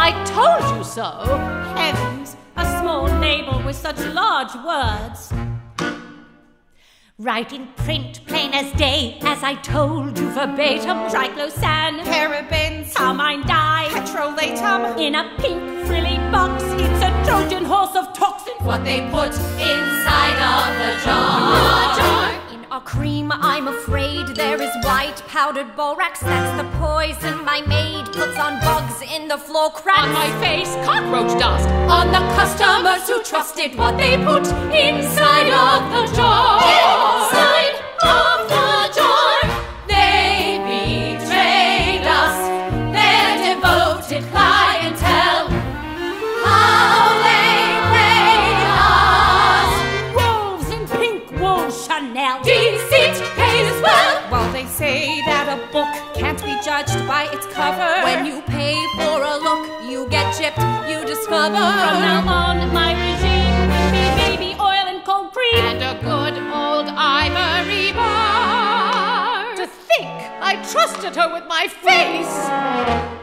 I told you so. Heavens, a small label with such large words. Right in print, plain as day, as I told you verbatim. Triclosan, Parabens, carmine dye, petrolatum. in a pink frilly box. It's a Trojan horse of toxins. What they put inside of the jar. In our cream, I'm afraid there is white powdered borax. That's the poison my maid puts on bugs in the floor cracks. On my face, cockroach dust. On the customers who trusted what they put inside of the jar. Inside of the jar. They betrayed us, their devoted clientele. How they paid us. Wolves in pink wool Chanel. Deceit well. While they say that a book can't be judged by its cover. When you pay for a look, you get chipped, you discover. From now on, my regime will be baby oil and cold cream. And a good old ivory bar. To think I trusted her with my face!